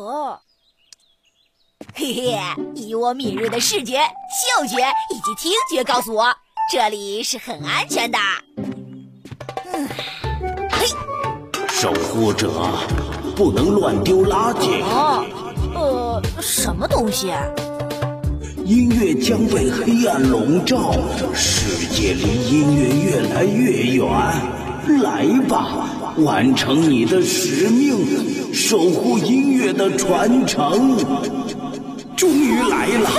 哦，嘿嘿，以我敏锐的视觉、嗅觉以及听觉告诉我，这里是很安全的。嗯，嘿，守护者不能乱丢垃圾。哦，呃，什么东西？音乐将被黑暗笼罩，世界离音乐越来越远。来吧，完成你的使命，守护音乐的传承。终于来了！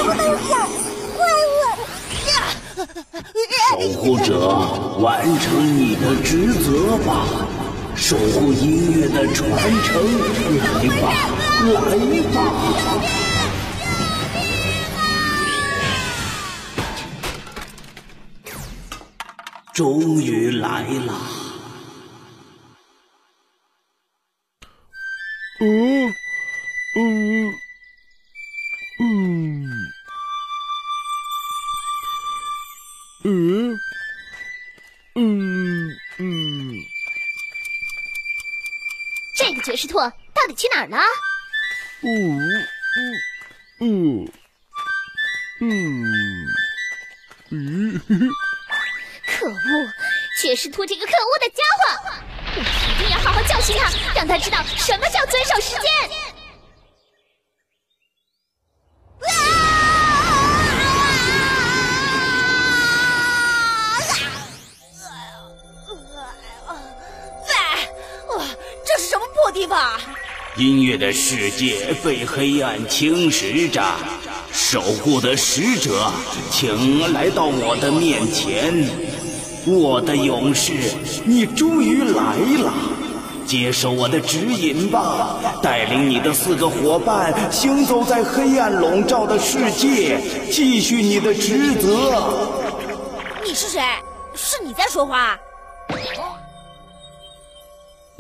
守护者，完成你的职责吧，守护音乐的传承。来吧，来吧！终于来了。嗯，嗯，嗯，嗯，嗯，嗯，这个爵士兔到底去哪儿了？嗯，嗯，嗯，嗯，可恶，爵士兔这个可恶的家伙！我一定要好教训他，让他知道什么叫遵守时间。喂，这是什么破地方？音乐的世界被黑暗侵蚀着，守护的使者，请来到我的面前。我的勇士，你终于来了！接受我的指引吧，带领你的四个伙伴行走在黑暗笼罩的世界，继续你的职责。你是谁？是你在说话？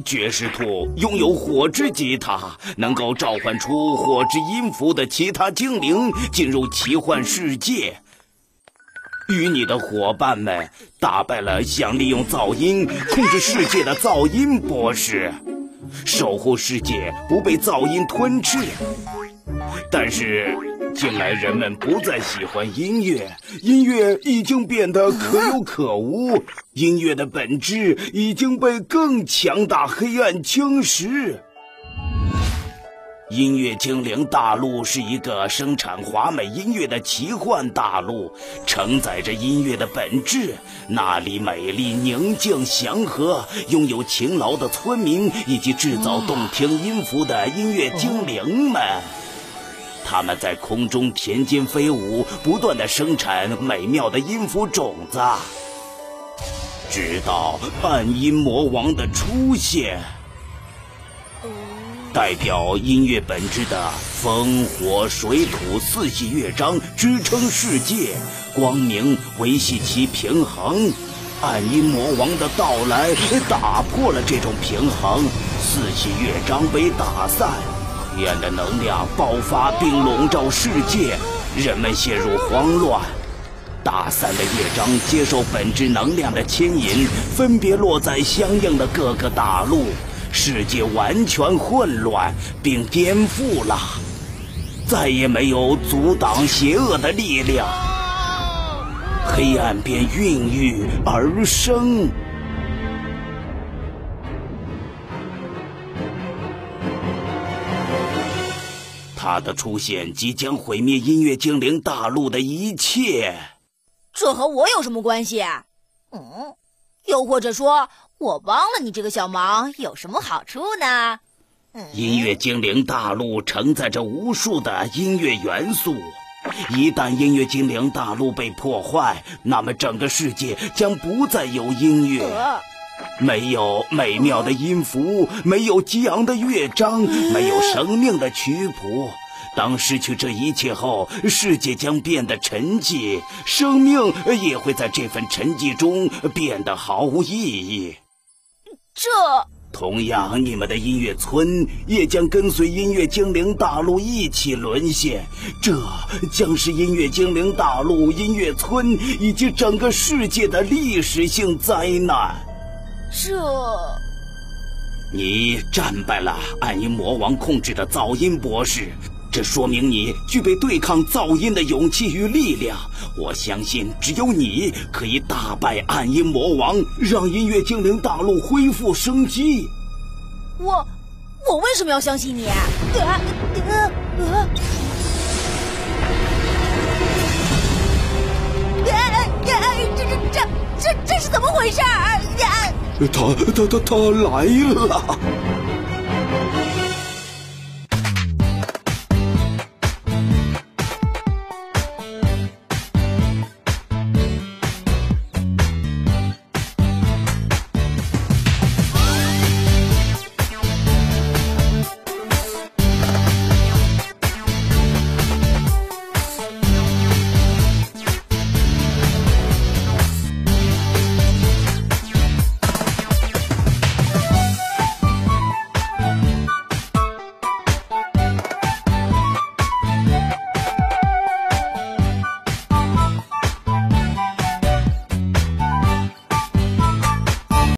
爵士兔拥有火之吉他，能够召唤出火之音符的其他精灵进入奇幻世界。与你的伙伴们打败了想利用噪音控制世界的噪音博士，守护世界不被噪音吞噬。但是，近来人们不再喜欢音乐，音乐已经变得可有可无，音乐的本质已经被更强大黑暗侵蚀。音乐精灵大陆是一个生产华美音乐的奇幻大陆，承载着音乐的本质。那里美丽、宁静、祥和，拥有勤劳的村民以及制造动听音符的音乐精灵们。他们在空中田间飞舞，不断的生产美妙的音符种子，直到暗音魔王的出现。代表音乐本质的风、火、水、土四系乐章支撑世界，光明维系其平衡。暗音魔王的到来打破了这种平衡，四系乐章被打散，黑暗的能量爆发并笼罩世界，人们陷入慌乱。打散的乐章接受本质能量的牵引，分别落在相应的各个大陆。世界完全混乱并颠覆了，再也没有阻挡邪恶的力量，黑暗便孕育而生。他的出现即将毁灭音乐精灵大陆的一切。这和我有什么关系？嗯，又或者说？我帮了你这个小忙，有什么好处呢？音乐精灵大陆承载着无数的音乐元素，一旦音乐精灵大陆被破坏，那么整个世界将不再有音乐，没有美妙的音符，没有激昂的乐章，没有生命的曲谱。当失去这一切后，世界将变得沉寂，生命也会在这份沉寂中变得毫无意义。这同样，你们的音乐村也将跟随音乐精灵大陆一起沦陷。这将是音乐精灵大陆、音乐村以及整个世界的历史性灾难。这你战败了暗音魔王控制的噪音博士，这说明你具备对抗噪音的勇气与力量。我相信只有你可以打败暗音魔王，让音乐精灵大陆恢复生机。我，我为什么要相信你？啊啊啊！这这这这这是怎么回事？他他他他来了！